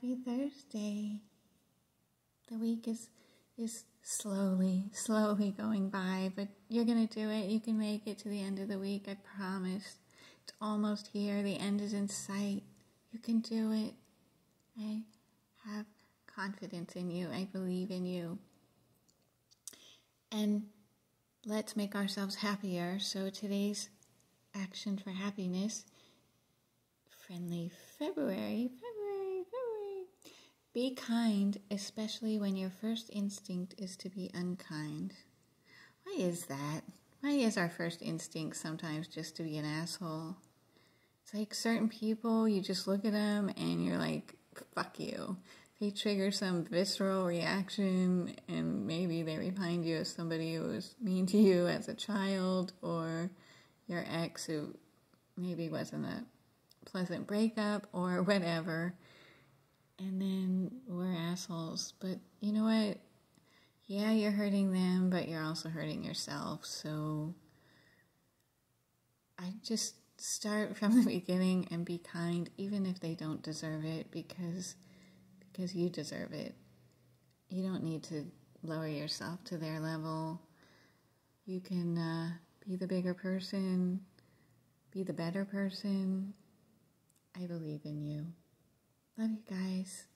Thursday. The week is is slowly, slowly going by, but you're gonna do it. You can make it to the end of the week, I promise. It's almost here. The end is in sight. You can do it. I have confidence in you. I believe in you. And let's make ourselves happier. So today's action for happiness friendly February, February. Be kind, especially when your first instinct is to be unkind. Why is that? Why is our first instinct sometimes just to be an asshole? It's like certain people, you just look at them and you're like, fuck you. They trigger some visceral reaction, and maybe they remind you of somebody who was mean to you as a child, or your ex who maybe wasn't a pleasant breakup or whatever. And then we're assholes. But you know what? Yeah, you're hurting them, but you're also hurting yourself. So I just start from the beginning and be kind even if they don't deserve it because because you deserve it. You don't need to lower yourself to their level. You can uh, be the bigger person, be the better person, I believe in you. Love you guys.